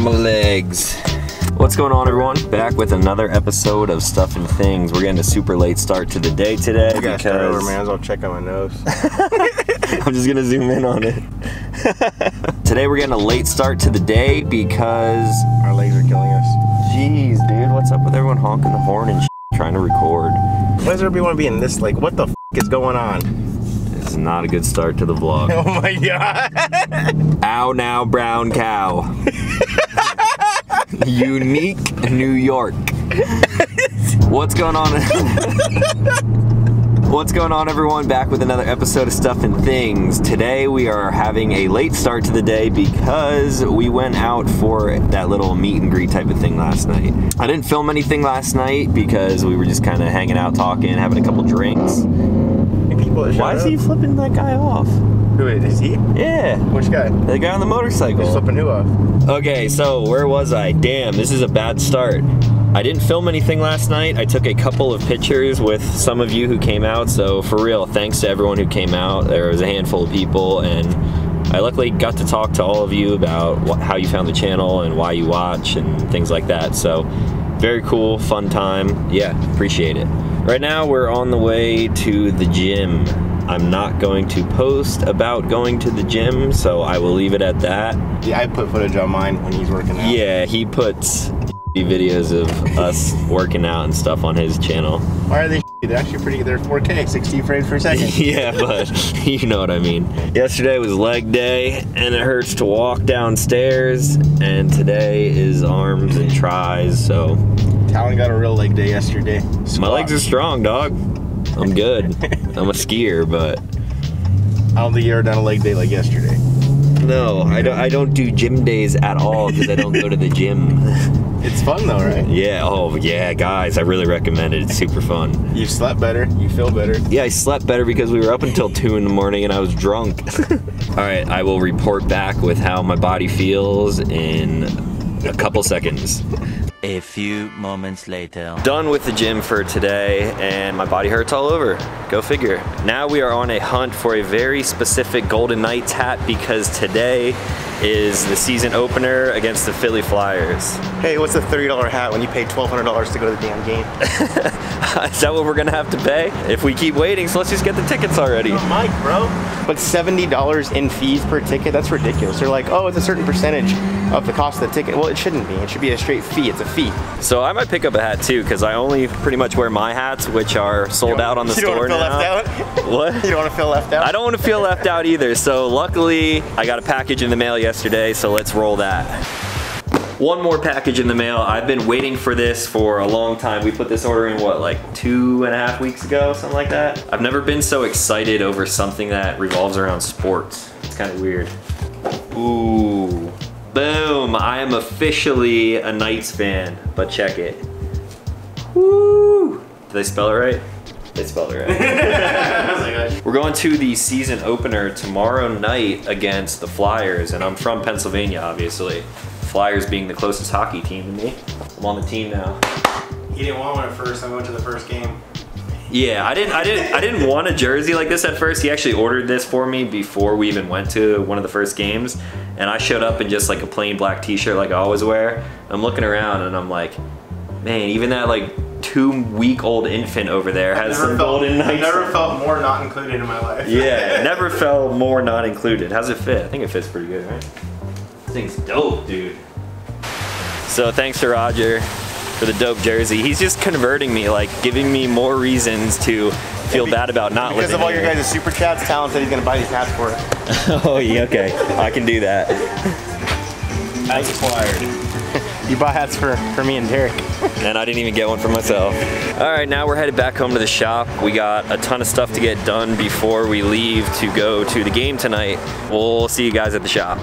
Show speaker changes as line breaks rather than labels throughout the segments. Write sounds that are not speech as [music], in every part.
Ow, my legs. What's going on, everyone? Back with another episode of Stuff and Things. We're getting a super late start to the day today
I gotta start over,
because
man. I'll check on my nose. [laughs]
I'm just gonna zoom in on it. [laughs] today we're getting a late start to the day because,
Our legs are killing us.
jeez, dude, what's up with everyone honking the horn and trying to record?
Why does everybody want to be in this? Like, what the f is going on?
This is not a good start to the vlog. [laughs]
Oh my god.
Ow now, brown cow. Unique New York. What's going on? [laughs] What's going on, everyone? Back with another episode of Stuff and Things. Today we are having a late start to the day because we went out for that little meet and greet type of thing last night. I didn't film anything last night because we were just kind of hanging out, talking, having a couple drinks. Why is he flipping that guy off?
Who is, he?
Yeah,
Which guy?
the guy on the motorcycle.
Who off?
Okay, so where was I? Damn, this is a bad start. I didn't film anything last night. I took a couple of pictures with some of you who came out. So for real, thanks to everyone who came out. There was a handful of people, and I luckily got to talk to all of you about how you found the channel and why you watch and things like that. So very cool, fun time. Yeah, appreciate it. Right now we're on the way to the gym. I'm not going to post about going to the gym, so I will leave it at that.
Yeah, I put footage on mine when he's working out.
Yeah, he puts [laughs] videos of us working out and stuff on his channel.
Why are they? [laughs] They're actually pretty. They're 4K, 60 frames per second. [laughs]
yeah, but you know what I mean. Yesterday was leg day, and it hurts to walk downstairs. And today is arms and tries. So
Talon got a real leg day yesterday.
my legs are strong, dog. I'm good. I'm a skier, but
I don't think you ever done a leg day like yesterday.
no, I don't. I don't do gym days at all because I don't go to the gym. [laughs]
It's fun though, right?
yeah. Oh yeah, guys. I really recommend it. It's super fun.
You slept better. You feel better.
Yeah, I slept better because we were up until 2 in the morning and I was drunk. [laughs] All right, I will report back with how my body feels in a couple seconds.
A few moments later.
Done with the gym for today and my body hurts all over. Go figure. Now we are on a hunt for a very specific Golden Knights hat because today is the season opener against the Philly Flyers.
Hey, what's a $30 hat when you pay $1,200 to go to the damn game? [laughs]
is that what we're gonna have to pay? If we keep waiting, so let's just get the tickets already.
Mike, bro. But $70 in fees per ticket, that's ridiculous. They're like, oh, it's a certain percentage of the cost of the ticket. Well, it shouldn't be. It should be a straight fee. It's a fee.
So I might pick up a hat too, because I only pretty much wear my hats, which are sold out on the store [laughs] now.
you don't want to feel
now.
left out? [laughs]
What?
You don't want to feel left out?
I don't want to feel left out either. So luckily, I got a package in the mail yesterday, so let's roll that. One more package in the mail. I've been waiting for this for a long time. We put this order in what, like two and a half weeks ago, something like that. I've never been so excited over something that revolves around sports. It's kind of weird. Ooh. Boom, I am officially a Knights fan, but check it. Woo! Did they spell it right? They spelled it right. [laughs] We're going to the season opener tomorrow night against the Flyers, and I'm from Pennsylvania, obviously. Flyers being the closest hockey team to me. I'm on the team now.
He didn't want one at first. I went to the first game.
Yeah, I didn't, I didn't, I didn't want a jersey like this at first. He actually ordered this for me before we even went to one of the first games, and I showed up in just like a plain black T-shirt like I always wear. I'm looking around and I'm like, man, even that like two-week-old infant over there has some golden knights.
never felt more not included in my life.
Yeah, [laughs] never felt more not included. How's it fit? I think it fits pretty good, right? This thing's dope, dude. So thanks to Roger for the dope jersey. He's just converting me, like giving me more reasons to feel bad about not
Because
living
of all your
here.
guys' super chats, Talon said he's gonna buy these hats for it. [laughs]
oh, yeah, okay. I can do that. [laughs] As acquired. [laughs]
You bought hats for, for me and Derek.
and I didn't even get one for myself. All right, now we're headed back home to the shop. We got a ton of stuff to get done before we leave to go to the game tonight. We'll see you guys at the shop.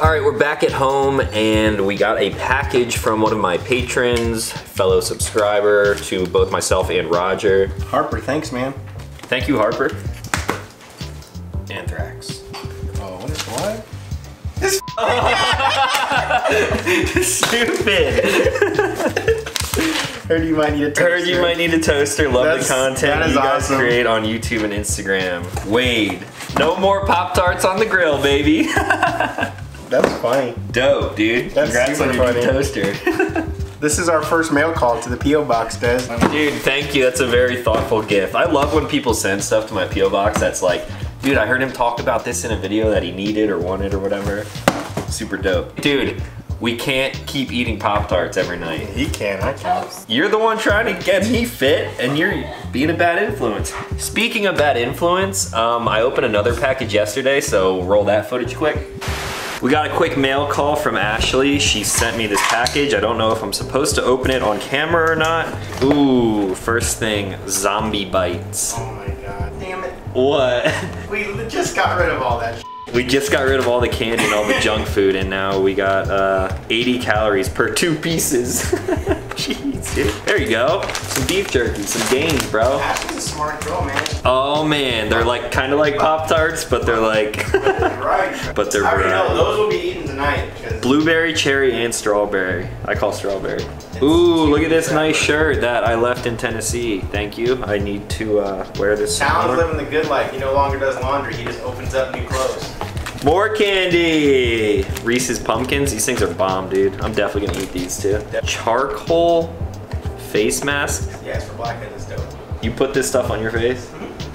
All right, we're back at home and we got a package from one of my patrons, fellow subscriber to both myself and Roger.
Harper, thanks, man.
Thank you, Harper. Anthrax.
Oh, what is what? This. [laughs]
Stupid.
Heard you might need a toaster.
Heard you might need a toaster. Love
That's-
the content
that is
you guys
awesome.
create on YouTube and Instagram. Wade, no more Pop Tarts on the grill, baby. [laughs]
That's funny.
Dope, dude.
That's
Congrats on your
funny.
toaster. [laughs]
This is our first mail call to the P.O. box, Des.
Dude, thank you. That's a very thoughtful gift. I love when people send stuff to my PO box that's like, dude, I heard him talk about this in a video that he needed or wanted or whatever. Super dope. Dude, we can't keep eating Pop Tarts every night.
He can, I can't.
You're the one trying to get me fit, and you're being a bad influence. Speaking of bad influence, um, I opened another package yesterday, so roll that footage quick. We got a quick mail call from Ashley. She sent me this package. I don't know if I'm supposed to open it on camera or not. Ooh, first thing, zombie bites.
Oh my god. Damn it.
What?
We just got rid of all that
We just got rid of all the candy and all the junk food, and now we got uh, 80 calories per two pieces. [laughs] Jeez, dude. There you go. Some beef jerky, some gains, bro.
Ashley's a smart girl, man.
Oh man, they're like kind of like Pop Tarts, but they're like
right. [laughs]
But they're
I already know those will be eaten tonight.
blueberry, cherry, and strawberry. I call strawberry. Ooh, look at this nice shirt that I left in Tennessee. Thank you. I need to uh, wear this.
Talon's living the good life. He no longer does laundry. He just opens up new clothes.
More candy! Reese's Pumpkins. These things are bomb, dude. I'm definitely gonna eat these too. Charcoal face mask.
Yes, for blackhead is dope.
You put this stuff on your face?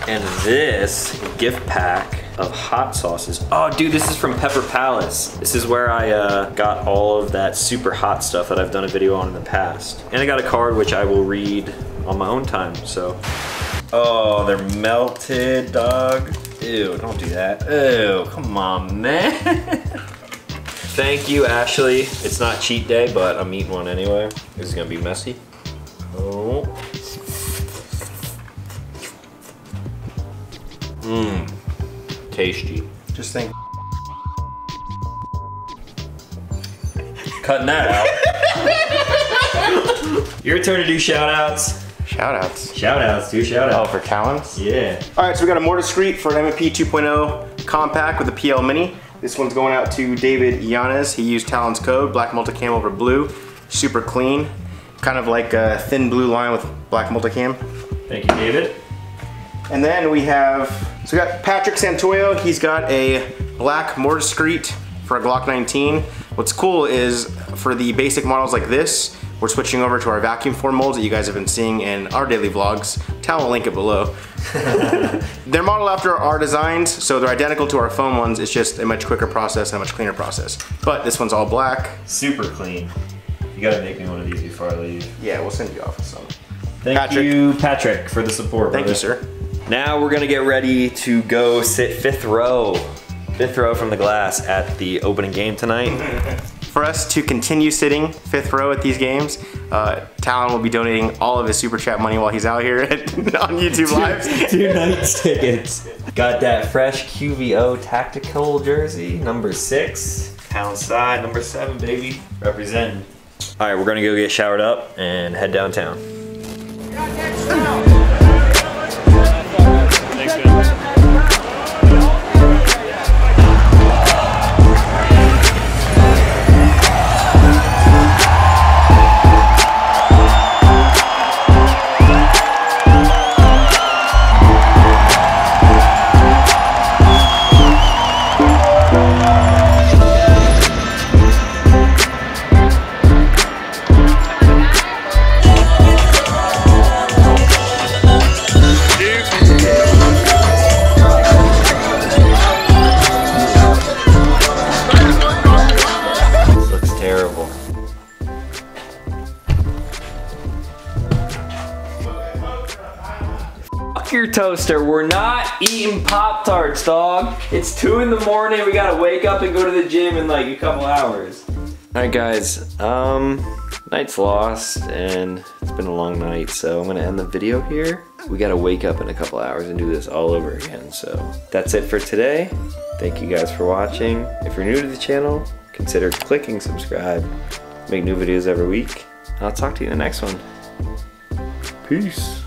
And this gift pack of hot sauces. Oh, dude, this is from Pepper Palace. This is where I uh, got all of that super hot stuff that I've done a video on in the past. And I got a card which I will read on my own time, so. Oh, they're melted, dog. Ew, don't do that. Ew, come on, man. [laughs] Thank you, Ashley. It's not cheat day, but I'm eating one anyway. This is gonna be messy. Oh. Mmm. Tasty.
Just think.
Cutting that out. [laughs] Your turn to do shout outs.
Shout outs.
Shout outs, do shout
Oh, for Talons?
Yeah.
All right, so we got a more discreet for an MP 2.0 compact with a PL Mini. This one's going out to David Yanez. He used Talon's code, black multicam over blue. Super clean. Kind of like a thin blue line with black multicam.
Thank you, David.
And then we have, so we got Patrick Santoyo. He's got a black more discreet for a Glock 19. What's cool is for the basic models like this, we're switching over to our vacuum form molds that you guys have been seeing in our daily vlogs. Tal will link it below. [laughs] they're modeled after our designs, so they're identical to our foam ones. It's just a much quicker process and a much cleaner process. But this one's all black.
Super clean. You gotta make me one of these before I leave.
Yeah, we'll send you off with some.
Thank
Patrick.
you, Patrick, for the support.
Thank you,
brother.
sir.
Now we're gonna get ready to go sit fifth row. Fifth row from the glass at the opening game tonight. [laughs]
For us to continue sitting fifth row at these games, uh, Talon will be donating all of his super chat money while he's out here at, [laughs] on YouTube Live. [laughs]
Two nights tickets. Got that fresh QVO tactical jersey, number six. Talon Sei, number seven, baby. Representing. All right, we're gonna go get showered up and head downtown. Fuck your toaster. We're not eating Pop Tarts, dog. It's two in the morning. We gotta wake up and go to the gym in like a couple hours. All right, guys. Um, Knights lost, and it's been a long night, so I'm gonna end the video here. We gotta wake up in a couple hours and do this all over again. So that's it for today. Thank you guys for watching. If you're new to the channel, consider clicking subscribe. Make new videos every week. I'll talk to you in the next one. Peace.